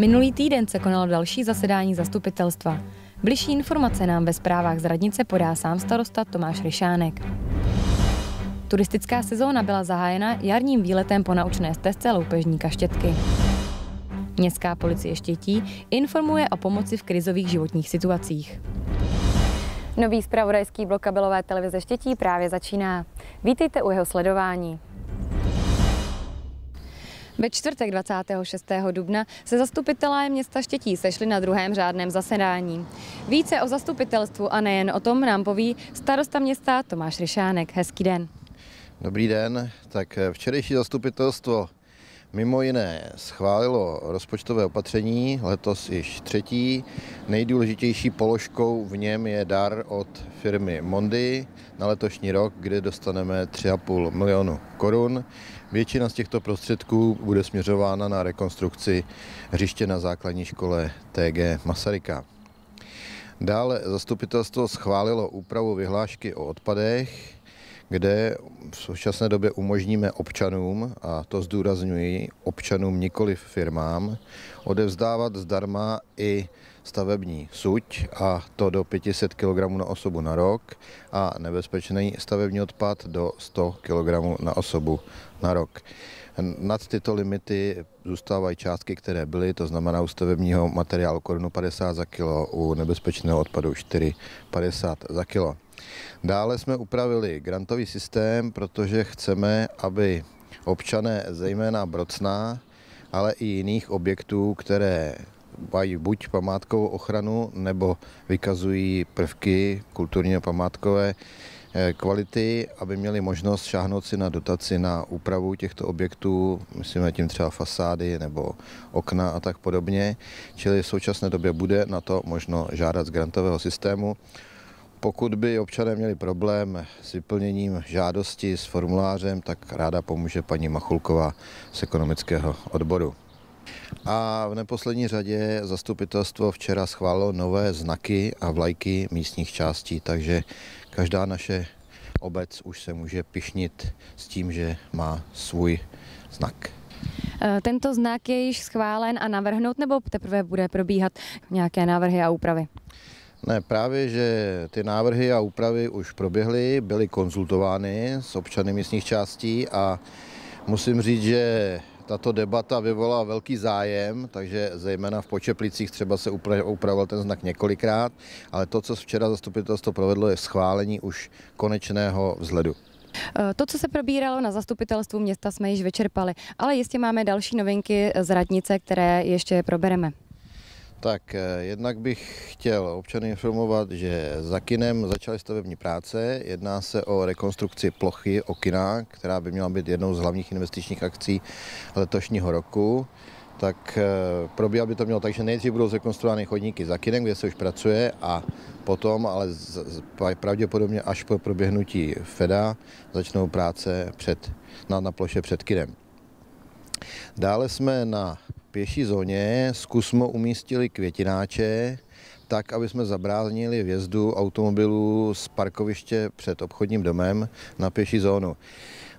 Minulý týden se konalo další zasedání zastupitelstva. Bližší informace nám ve zprávách z radnice podá sám starosta Tomáš Ryšánek. Turistická sezóna byla zahájena jarním výletem po naučné stezce loupežníka Štětky. Městská policie Štětí informuje o pomoci v krizových životních situacích. Nový zpravodajský blok kabelové televize Štětí právě začíná. Vítejte u jeho sledování. Ve čtvrtek 26. dubna se zastupitelé města Štětí sešli na druhém řádném zasedání. Více o zastupitelstvu a nejen o tom nám poví starosta města Tomáš Ryšánek. Hezký den. Dobrý den. Tak včerejší zastupitelstvo Mimo jiné schválilo rozpočtové opatření, letos již třetí. Nejdůležitější položkou v něm je dar od firmy Mondy na letošní rok, kde dostaneme 3,5 milionu korun. Většina z těchto prostředků bude směřována na rekonstrukci hřiště na základní škole TG Masaryka. Dále zastupitelstvo schválilo úpravu vyhlášky o odpadech, kde v současné době umožníme občanům, a to zdůrazňuji, občanům nikoli firmám, odevzdávat zdarma i stavební suť a to do 500 kg na osobu na rok a nebezpečný stavební odpad do 100 kg na osobu na rok. Nad tyto limity zůstávají částky, které byly, to znamená u stavebního materiálu korunu 50 za kilo, u nebezpečného odpadu 4,50 za kilo. Dále jsme upravili grantový systém, protože chceme, aby občané zejména Brocna, ale i jiných objektů, které mají buď památkovou ochranu nebo vykazují prvky kulturně památkové eh, kvality, aby měli možnost šáhnout si na dotaci na úpravu těchto objektů, myslíme tím třeba fasády nebo okna a tak podobně. Čili v současné době bude na to možno žádat z grantového systému. Pokud by občané měli problém s vyplněním žádosti s formulářem, tak ráda pomůže paní Machulková z ekonomického odboru. A v neposlední řadě zastupitelstvo včera schválilo nové znaky a vlajky místních částí, takže každá naše obec už se může pišnit s tím, že má svůj znak. E, tento znak je již schválen a navrhnout, nebo teprve bude probíhat nějaké návrhy a úpravy? Ne, právě, že ty návrhy a úpravy už proběhly, byly konzultovány s občany místních částí a musím říct, že tato debata vyvolala velký zájem, takže zejména v Počeplicích třeba se upravoval ten znak několikrát, ale to, co včera zastupitelstvo provedlo, je schválení už konečného vzhledu. E, to, co se probíralo na zastupitelstvu města, jsme již vyčerpali, ale jistě máme další novinky z radnice, které ještě probereme. Tak eh, jednak bych chtěl občany informovat, že za kinem začaly stavební práce. Jedná se o rekonstrukci plochy okina, která by měla být jednou z hlavních investičních akcí letošního roku. Tak eh, probíhá by to mělo tak, že nejdřív budou zrekonstruovány chodníky za kinem, kde se už pracuje a potom, ale pravděpodobně až po proběhnutí FEDA, začnou práce před, na, na ploše před kinem. Dále jsme na pěší zóně zkusmo umístili květináče, tak, aby jsme zabránili vjezdu automobilů z parkoviště před obchodním domem na pěší zónu.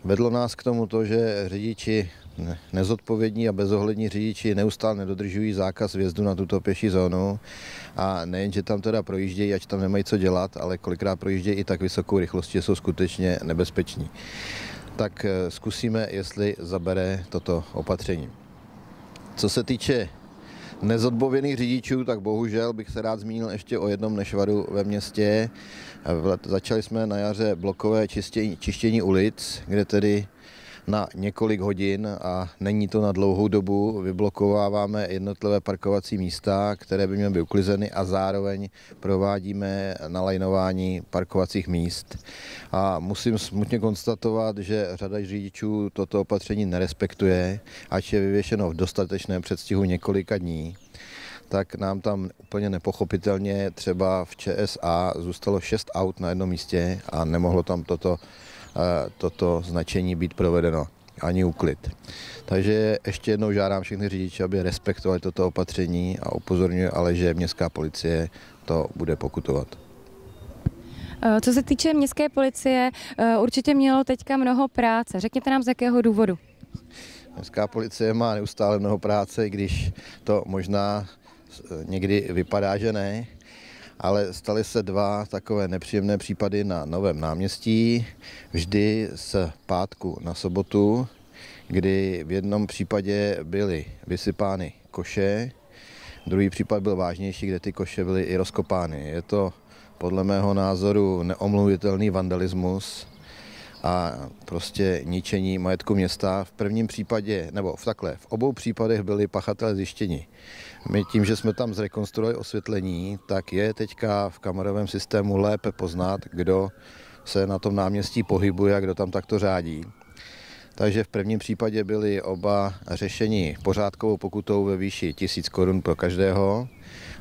Vedlo nás k tomu to, že řidiči nezodpovědní a bezohlední řidiči neustále nedodržují zákaz vjezdu na tuto pěší zónu a nejen, že tam teda projíždějí, ať tam nemají co dělat, ale kolikrát projíždějí i tak vysokou rychlostí, že jsou skutečně nebezpeční. Tak eh, zkusíme, jestli zabere toto opatření. Co se týče nezodpovědných řidičů, tak bohužel bych se rád zmínil ještě o jednom nešvaru ve městě. Začali jsme na jaře blokové čištění, čištění ulic, kde tedy na několik hodin a není to na dlouhou dobu. Vyblokováváme jednotlivé parkovací místa, které by měly být uklizeny a zároveň provádíme nalajnování parkovacích míst. A musím smutně konstatovat, že řada řidičů toto opatření nerespektuje, ať je vyvěšeno v dostatečném předstihu několika dní tak nám tam úplně nepochopitelně třeba v ČSA zůstalo šest aut na jednom místě a nemohlo tam toto toto značení být provedeno ani uklid. Takže ještě jednou žádám všechny řidiče, aby respektovali toto opatření a upozorňuji ale, že městská policie to bude pokutovat. E, co se týče městské policie, e, určitě mělo teďka mnoho práce. Řekněte nám, z jakého důvodu. Městská policie má neustále mnoho práce, když to možná někdy vypadá, že ne, ale staly se dva takové nepříjemné případy na Novém náměstí, vždy z pátku na sobotu, kdy v jednom případě byly vysypány koše, druhý případ byl vážnější, kde ty koše byly i rozkopány. Je to podle mého názoru neomluvitelný vandalismus, a prostě ničení majetku města. V prvním případě, nebo v takhle, v obou případech byli pachatelé zjištěni. My tím, že jsme tam zrekonstruovali osvětlení, tak je teďka v kamerovém systému lépe poznat, kdo se na tom náměstí pohybuje a kdo tam takto řádí. Takže v prvním případě byli oba řešeni pořádkovou pokutou ve výši 1000 korun pro každého.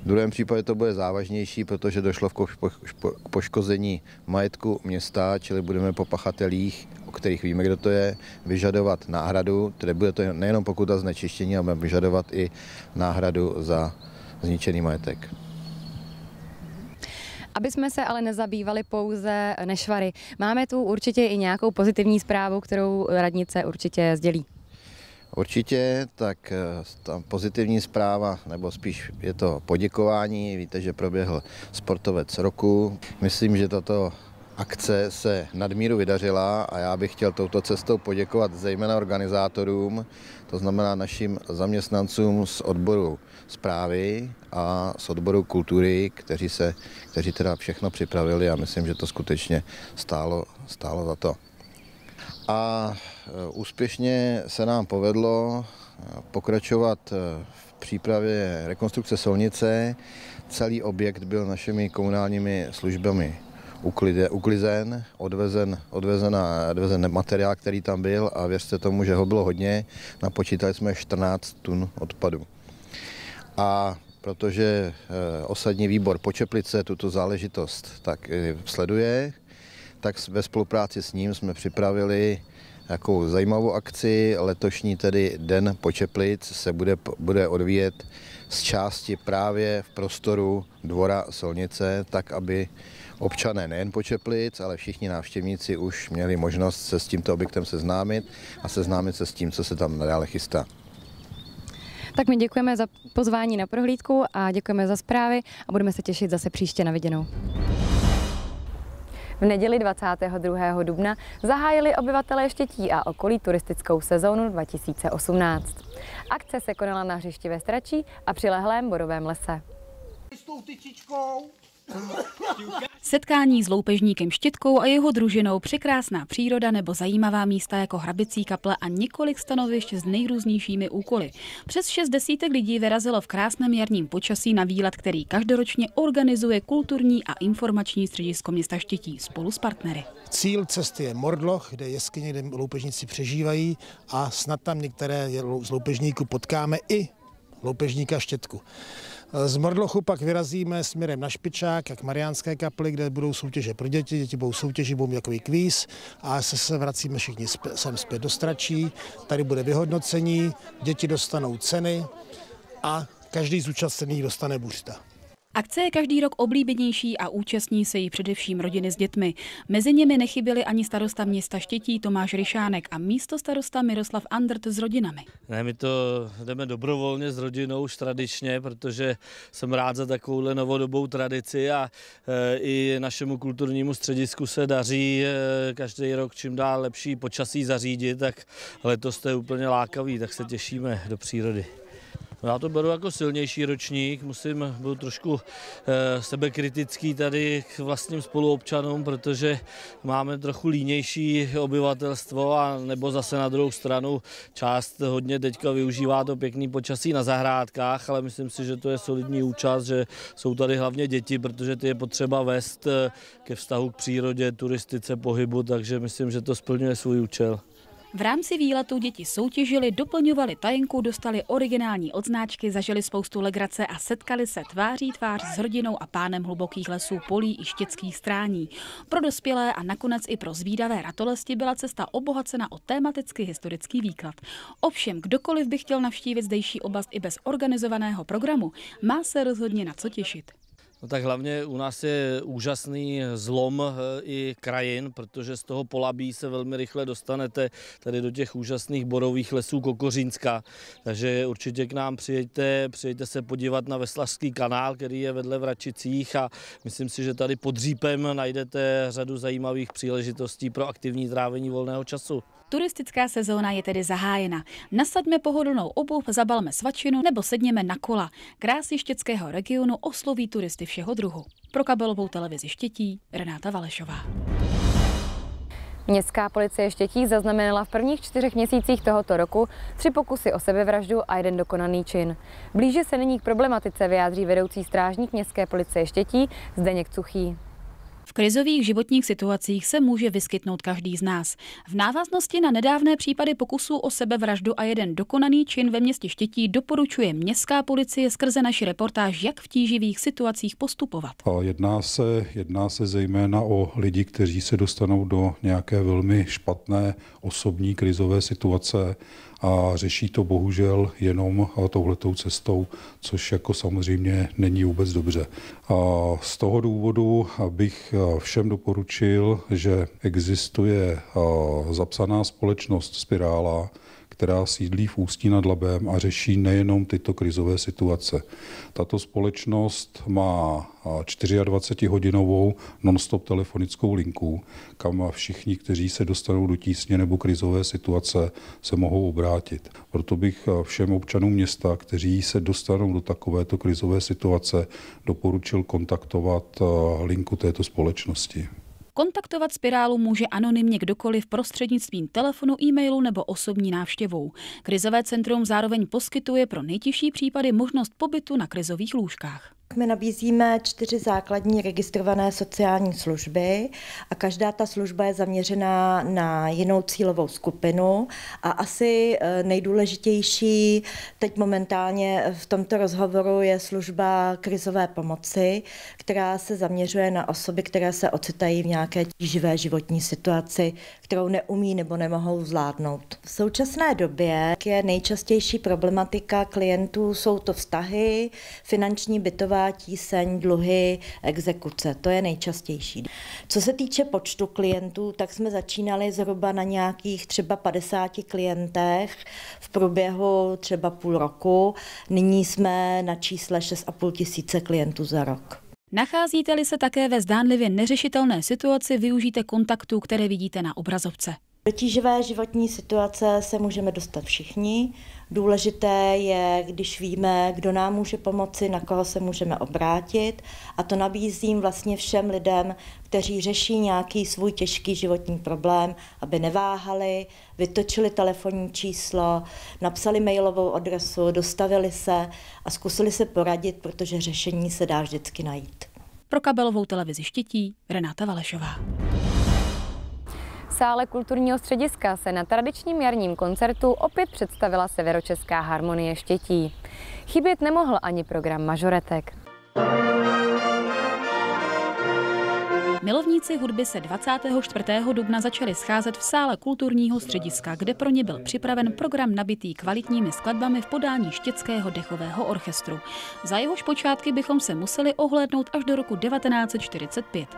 V druhém případě to bude závažnější, protože došlo k poškození majetku města, čili budeme po pachatelích, o kterých víme, kdo to je, vyžadovat náhradu, tedy bude to nejenom pokuta znečištění, ale vyžadovat i náhradu za zničený majetek. Aby jsme se ale nezabývali pouze nešvary, máme tu určitě i nějakou pozitivní zprávu, kterou radnice určitě sdělí. Určitě, tak eh, ta pozitivní zpráva, nebo spíš je to poděkování. Víte, že proběhl sportovec roku. Myslím, že tato akce se nadmíru vydařila a já bych chtěl touto cestou poděkovat zejména organizátorům, to znamená našim zaměstnancům z odboru zprávy a z odboru kultury, kteří, se, kteří teda všechno připravili a myslím, že to skutečně stálo, stálo za to. A úspěšně se nám povedlo e, pokračovat e, v přípravě rekonstrukce solnice. Celý objekt byl našimi komunálními službami uklizen, odvezen, odvezen, a, odvezen materiál, který tam byl a věřte tomu, že ho bylo hodně. Napočítali jsme 14 tun odpadu. A protože osadní výbor Počeplice tuto záležitost tak sleduje, tak ve spolupráci s ním jsme připravili takovou zajímavou akci. Letošní tedy Den Počeplic se bude, bude odvíjet z části právě v prostoru dvora Solnice, tak aby občané nejen Počeplic, ale všichni návštěvníci už měli možnost se s tímto objektem seznámit a seznámit se s tím, co se tam nadále chystá. Tak my děkujeme za pozvání na prohlídku a děkujeme za zprávy a budeme se těšit zase příště na viděnou. V neděli 22. dubna zahájili obyvatelé Štětí a okolí turistickou sezónu 2018. Akce se konala na hřišti ve Stračí a přilehlém Borovém lese. S tou tyčičkou Setkání s loupežníkem Štětkou a jeho družinou, překrásná příroda nebo zajímavá místa jako hrabicí kaple a několik stanovišť s nejrůznějšími úkoly. Přes šest desítek lidí vyrazilo v krásném jarním počasí na výlet, který každoročně organizuje kulturní a informační středisko města Štětí spolu s partnery. Cíl cesty je Mordloch, kde jeskyně, kde loupežníci přežívají a snad tam některé z loupežníků potkáme i loupežníka Štětku. Z Mordlochu pak vyrazíme směrem na Špičák, jak Mariánské kaply, kde budou soutěže pro děti. Děti budou soutěži, budou takový kvíz a se se vracíme všichni sem zpět do Stračí. Tady bude vyhodnocení, děti dostanou ceny a každý zúčastněný dostane buřta. Akce je každý rok oblíbenější a účastní se jí především rodiny s dětmi. Mezi nimi nechyběli ani starosta města Štětí Tomáš Ryšánek a místo starosta Miroslav Andrt s rodinami. Ne, my to jdeme dobrovolně s rodinou už tradičně, protože jsem rád za takovouhle novodobou tradici a e, i našemu kulturnímu středisku se daří e, každý rok čím dál lepší počasí zařídit, tak letos to je úplně lákavý, tak se těšíme do přírody. Já to beru jako silnější ročník, musím být trošku e, sebekritický tady k vlastním spoluobčanům, protože máme trochu línější obyvatelstvo a nebo zase na druhou stranu část hodně teďka využívá to pěkný počasí na zahrádkách, ale myslím si, že to je solidní účast, že jsou tady hlavně děti, protože ty je potřeba vést eh, ke vztahu k přírodě, turistice, pohybu, takže myslím, že to splňuje svůj účel. V rámci výletu děti soutěžili, doplňovali tajenku, dostali originální odznáčky, zažili spoustu legrace a setkali se tváří tvář s hrdinou a pánem hlubokých lesů, polí i štětských strání. Pro dospělé a nakonec i pro zvídavé ratolesti byla cesta obohacena o tematicky historický výklad. Ovšem, kdokoliv by chtěl navštívit zdejší oblast i bez organizovaného programu, má se rozhodně na co těšit. No tak hlavně u nás je úžasný zlom eh, i krajin, protože z toho polabí se velmi rychle dostanete tady do těch úžasných borových lesů Kokořínska. Takže určitě k nám přijďte, přijďte se podívat na Veslařský kanál, který je vedle v Račicích a myslím si, že tady pod Řípem najdete řadu zajímavých příležitostí pro aktivní trávení volného času. Turistická sezóna je tedy zahájena. Nasaďme pohodlnou obuv, zabalme svačinu nebo sedněme na kola. Krásy štětského regionu osloví turisty všeho druhu. Pro kabelovou televizi Štětí Renáta Valešová. Městská policie Štětí zaznamenala v prvních čtyřech měsících tohoto roku tři pokusy o sebevraždu a jeden dokonaný čin. Blíže se nyní k problematice vyjádří vedoucí strážník Městské policie Štětí Zdeněk Cuchý. V krizových životních situacích se může vyskytnout každý z nás. V návaznosti na nedávné případy pokusů o sebevraždu a jeden dokonaný čin ve městě Štětí doporučuje městská policie skrze naši reportáž, jak v tíživých situacích postupovat. A jedná se, jedná se zejména o lidi, kteří se dostanou do nějaké velmi špatné osobní krizové situace a řeší to bohužel jenom touhletou cestou, což jako samozřejmě není vůbec dobře. A z toho důvodu bych všem doporučil, že existuje zapsaná společnost Spirála, která sídlí v Ústí nad Labem a řeší nejenom tyto krizové situace. Tato společnost má 24-hodinovou non-stop telefonickou linku, kam všichni, kteří se dostanou do tísně nebo krizové situace, se mohou obrátit. Proto bych všem občanům města, kteří se dostanou do takovéto krizové situace, doporučil kontaktovat linku této společnosti. Kontaktovat spirálu může anonymně kdokoliv prostřednictvím telefonu, e-mailu nebo osobní návštěvou. Krizové centrum zároveň poskytuje pro nejtěžší případy možnost pobytu na krizových lůžkách. My nabízíme čtyři základní registrované sociální služby a každá ta služba je zaměřená na jinou cílovou skupinu a asi eh, nejdůležitější teď momentálně v tomto rozhovoru je služba krizové pomoci, která se zaměřuje na osoby, které se ocitají v nějaké tíživé životní situaci, kterou neumí nebo nemohou zvládnout. V současné době je nejčastější problematika klientů, jsou to vztahy, finanční bytová tíseň, dluhy, exekuce. To je nejčastější. Co se týče počtu klientů, tak jsme začínali zhruba na nějakých třeba 50 klientech v průběhu třeba půl roku. Nyní jsme na čísle 6,5 tisíce klientů za rok. Nacházíte-li se také ve zdánlivě neřešitelné situaci, využijte kontaktů, které vidíte na obrazovce. Do tíživé životní situace se můžeme dostat všichni. Důležité je, když víme, kdo nám může pomoci, na koho se můžeme obrátit. A to nabízím vlastně všem lidem, kteří řeší nějaký svůj těžký životní problém, aby neváhali, vytočili telefonní číslo, napsali mailovou adresu, dostavili se a zkusili se poradit, protože řešení se dá vždycky najít. Pro kabelovou televizi Štětí Renáta Valešová sále kulturního střediska se na tradičním jarním koncertu opět představila Severočeská harmonie Štětí. Chybět nemohl ani program mažoretek. Milovníci hudby se 24. dubna začali scházet v sále kulturního střediska, kde pro ně byl připraven program nabitý kvalitními skladbami v podání Štětského dechového orchestru. Za jehož počátky bychom se museli ohlédnout až do roku 1945.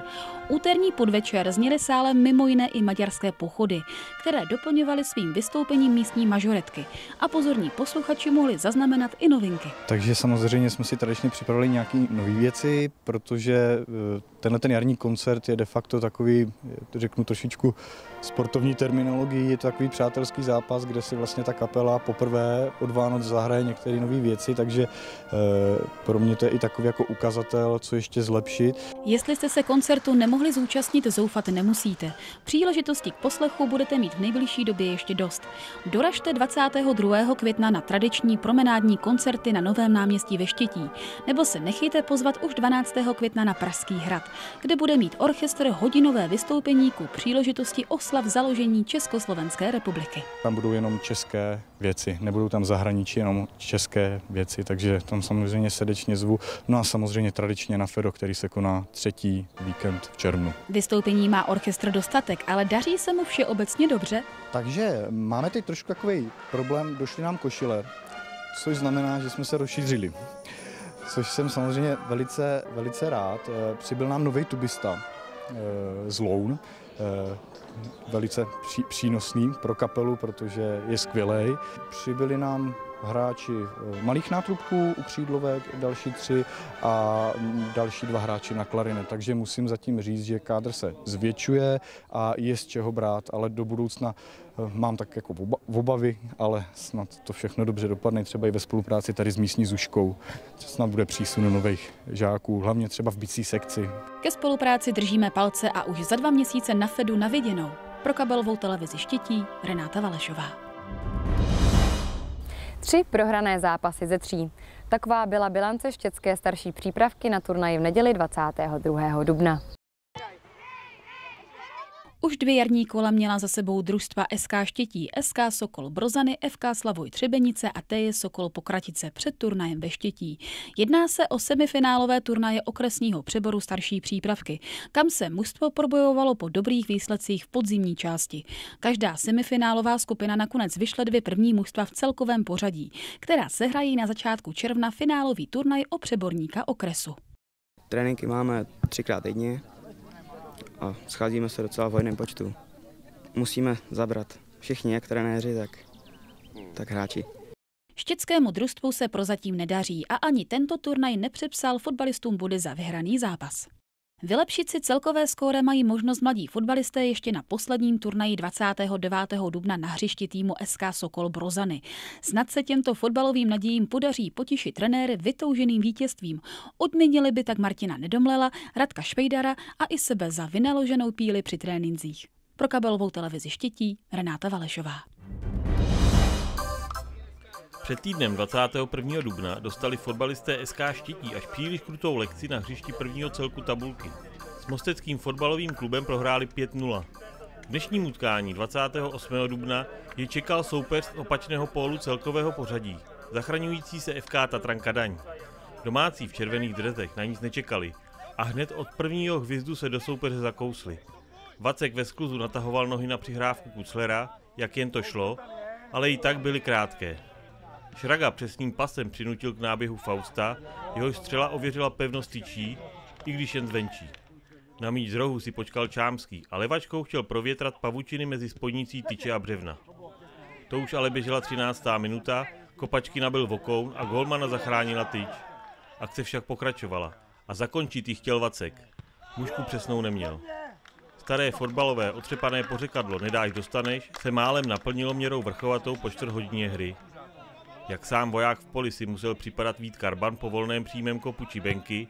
Úterní podvečer zněly sále mimo jiné i maďarské pochody, které doplňovaly svým vystoupením místní mažoretky a pozorní posluchači mohli zaznamenat i novinky. Takže samozřejmě jsme si tradičně připravili nějaké nové věci, protože eh, tenhle ten jarní koncert je de facto takový, řeknu trošičku sportovní terminologii, je to takový přátelský zápas, kde si vlastně ta kapela poprvé od Vánoc zahraje některé nové věci, takže e, pro mě to je i takový jako ukazatel, co ještě zlepšit. Jestli jste se koncertu nemohli zúčastnit, zoufat nemusíte. Příležitosti k poslechu budete mít v nejbližší době ještě dost. Doražte 22. května na tradiční promenádní koncerty na Novém náměstí ve Štětí, nebo se nechejte pozvat už 12. května na Pražský hrad, kde bude mít orchestr hodinové vystoupení ku příležitosti oslav založení Československé republiky. Tam budou jenom české věci, nebudou tam zahraničí, jenom české věci, takže tam samozřejmě srdečně zvu. No a samozřejmě tradičně na Fedo, který se koná třetí víkend v červnu. Vystoupení má orchestr dostatek, ale daří se mu vše obecně dobře? Takže máme teď trošku takový problém, došly nám košile, což znamená, že jsme se rozšířili. což jsem samozřejmě velice, velice rád. Přibyl nám nový tubista z Loun, velice pří, přínosný pro kapelu, protože je skvělý. Přibyli nám hráči eh, malých nátrubků u křídlovek, další tři a další dva hráči na klarinet. Takže musím zatím říct, že kádr se zvětšuje a je z čeho brát, ale do budoucna eh, mám tak jako obavy, ale snad to všechno dobře dopadne, třeba i ve spolupráci tady s místní zuškou. Snad bude přísun nových žáků, hlavně třeba v bicí sekci. Ke spolupráci držíme palce a už za dva měsíce na Fedu na viděnou. Pro kabelovou televizi Štětí Renáta Valešová. Tři prohrané zápasy ze tří. Taková byla bilance štětské starší přípravky na turnaji v neděli 22. dubna. Už dvě jarní kola měla za sebou družstva SK Štětí, SK Sokol Brozany, FK Slavoj Třebenice a TJ Sokol Pokratice před turnajem ve Štětí. Jedná se o semifinálové turnaje okresního přeboru starší přípravky, kam se mužstvo probojovalo po dobrých výsledcích v podzimní části. Každá semifinálová skupina nakonec vyšle dvě první mužstva v celkovém pořadí, která sehrají na začátku června finálový turnaj o přeborníka okresu. Tréninky máme třikrát týdně, a scházíme se docela v hojném počtu. Musíme zabrat všichni, jak trenéři, tak, tak hráči. Štětskému družstvu se prozatím nedaří a ani tento turnaj nepřepsal fotbalistům body za vyhraný zápas. Vylepšit si celkové skóre mají možnost mladí fotbalisté ještě na posledním turnaji 29. dubna na hřišti týmu SK Sokol Brozany. Snad se těmto fotbalovým nadějím podaří potěšit trenéry vytouženým vítězstvím. Odměnili by tak Martina Nedomlela, Radka Švejdara a i sebe za vynaloženou píli při trénincích. Pro kabelovou televizi Štětí Renáta Valešová. Před týdnem 21. dubna dostali fotbalisté SK Štětí až příliš krutou lekci na hřišti prvního celku tabulky. S mosteckým fotbalovým klubem prohráli 5-0. K dnešnímu utkání 28. dubna je čekal soupeř z opačného pólu celkového pořadí, zachraňující se FK Tatran Kadaň. Domácí v červených drezech na nic nečekali a hned od prvního hvizdu se do soupeře zakousli. Vacek ve skluzu natahoval nohy na přihrávku Kuclera, jak jen to šlo, ale i tak byly krátké. Šraga přesným pasem přinutil k náběhu Fausta, jeho střela ověřila pevnost tyčí, i když jen zvenčí. Na míč z rohu si počkal Čámský a levačkou chtěl provětrat pavučiny mezi spodnicí tyče a břevna. To už ale běžela 13. minuta, kopačky nabil vokoun a golmana zachránila tyč. Akce však pokračovala a zakončit ji chtěl Vacek. Mužku přesnou neměl. Staré fotbalové otřepané pořekadlo nedáš dostaneš se málem naplnilo měrou vrchovatou po čtvrt hodině hry. Jak sám voják v poli si musel připadat Vít Karban po volném přímém kopu Čibenky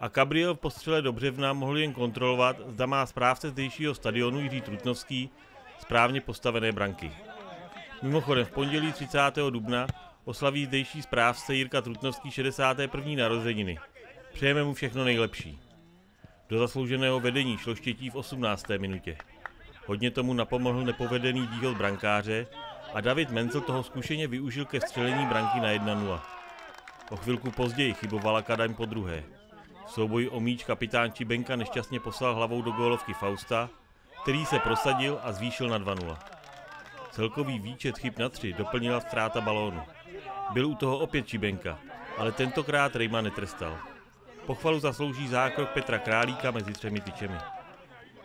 a Gabriel v postřele do břevna mohl jen kontrolovat, zda má správce zdejšího stadionu Jiří Trutnovský správně postavené branky. Mimochodem v pondělí 30. dubna oslaví zdejší správce Jirka Trutnovský 61. narozeniny. Přejeme mu všechno nejlepší. Do zaslouženého vedení šlo štětí v 18. minutě. Hodně tomu napomohl nepovedený díl brankáře, a David Menzel toho zkušeně využil ke střelení branky na 1-0. O chvilku později chybovala Kadaň po druhé. V souboji o míč kapitán Čibenka nešťastně poslal hlavou do gólovky Fausta, který se prosadil a zvýšil na 2-0. Celkový výčet chyb na tři doplnila ztráta balónu. Byl u toho opět Čibenka, ale tentokrát Rejma netrestal. Pochvalu zaslouží zákrok Petra Králíka mezi třemi tyčemi.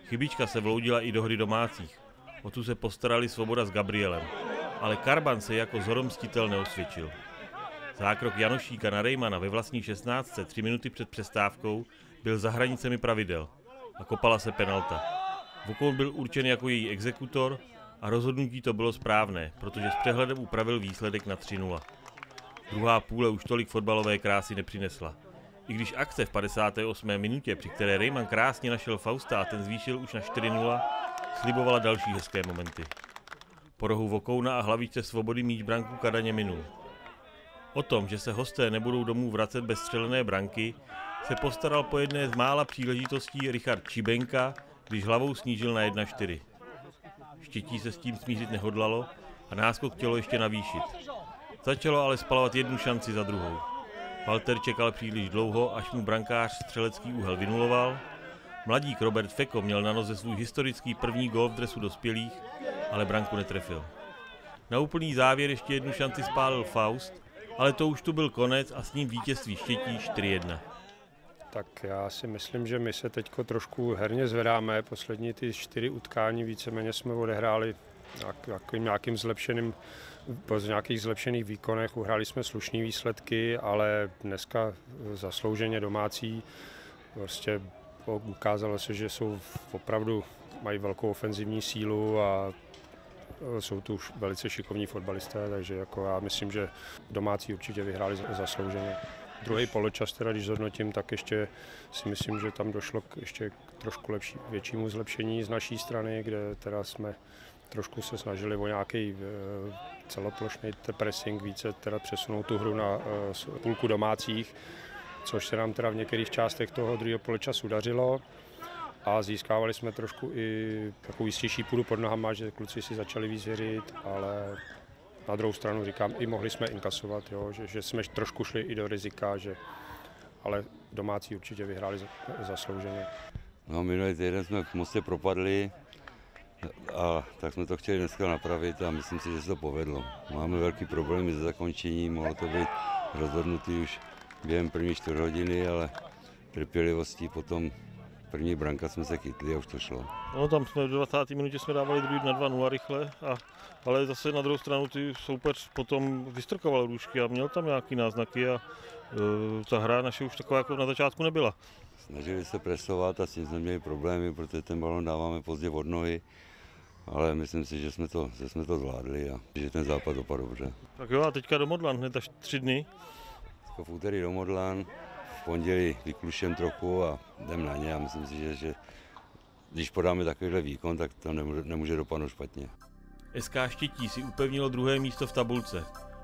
Chybička se vloudila i do hry domácích. O tu se postarali Svoboda s Gabrielem ale Karban se jako zoromstitel neosvědčil. Zákrok Janošíka na Rejmana ve vlastní 16. tři minuty před přestávkou byl za hranicemi pravidel a kopala se penalta. Vokoun byl určen jako její exekutor a rozhodnutí to bylo správné, protože s přehledem upravil výsledek na 3-0. Druhá půle už tolik fotbalové krásy nepřinesla. I když akce v 58. minutě, při které Rejman krásně našel Fausta a ten zvýšil už na 4-0, slibovala další hezké momenty. Po rohu Vokouna a hlavičce svobody míč branku Kadaně minul. O tom, že se hosté nebudou domů vracet bez střelené branky, se postaral po jedné z mála příležitostí Richard Čibenka, když hlavou snížil na 1-4. Štětí se s tím smířit nehodlalo a náskok chtělo ještě navýšit. Začalo ale spalovat jednu šanci za druhou. Walter čekal příliš dlouho, až mu brankář střelecký úhel vynuloval. Mladík Robert Feko měl na noze svůj historický první gol v dresu dospělých ale branku netrefil. Na úplný závěr ještě jednu šanci spálil Faust, ale to už tu byl konec a s ním vítězství Štětí 4-1. Tak já si myslím, že my se teď trošku herně zvedáme. Poslední ty čtyři utkání víceméně jsme odehráli nějakým, nějakým zlepšeným, po nějakých zlepšených výkonech. Uhráli jsme slušné výsledky, ale dneska zaslouženě domácí prostě ukázalo se, že jsou opravdu mají velkou ofenzivní sílu a jsou tu už velice šikovní fotbalisté, takže jako já myslím, že domácí určitě vyhráli zaslouženě. Druhý poločas, teda když zhodnotím, tak ještě si myslím, že tam došlo k ještě k trošku lepší, většímu zlepšení z naší strany, kde teda jsme trošku se snažili o nějaký eh, celoplošný pressing, více teda přesunout tu hru na eh, půlku domácích, což se nám teda v některých částech toho druhého poločasu dařilo a získávali jsme trošku i takovou jistější půdu pod nohama, že kluci si začali víc ale na druhou stranu říkám, i mohli jsme inkasovat, jo, že, že jsme trošku šli i do rizika, že, ale domácí určitě vyhráli zaslouženě. No minulý týden jsme v Mostě propadli a tak jsme to chtěli dneska napravit a myslím si, že se to povedlo. Máme velký problémy se zakončením, mohlo to být rozhodnutý už během první čtvrt hodiny, ale trpělivostí potom první branka jsme se chytli a už to šlo. No tam jsme v 20. minutě jsme dávali druhý na 2-0 rychle, a, ale zase na druhou stranu ty soupeř potom vystrkoval růžky a měl tam nějaký náznaky a uh, ta hra naše už taková jako na začátku nebyla. Snažili se presovat a s tím jsme měli problémy, protože ten balon dáváme pozdě od nohy, ale myslím si, že jsme to, že jsme to zvládli a že ten západ dopadl dobře. Tak jo a teďka do Modlan hned až tři dny. V úterý do Modlan, pondělí vyklušem trochu a jdem na ně a myslím si, že, že když podáme takovýhle výkon, tak to nemůže, nemůže dopadnout špatně. SK Štětí si upevnilo druhé místo v tabulce.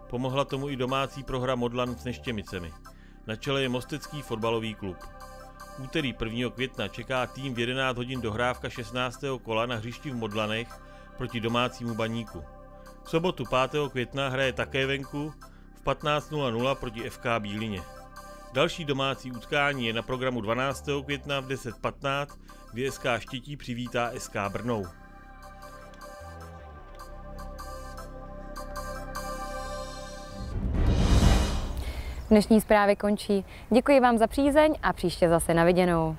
Pomohla tomu i domácí prohra Modlan s Neštěmicemi. Na čele je Mostecký fotbalový klub. Úterý 1. května čeká tým v 11 hodin dohrávka 16. kola na hřišti v Modlanech proti domácímu baníku. V sobotu 5. května hraje také venku v 15.00 proti FK Bílině. Další domácí utkání je na programu 12. května v 10.15, kdy SK Štětí přivítá SK Brnou. Dnešní zprávy končí. Děkuji vám za přízeň a příště zase na viděnou.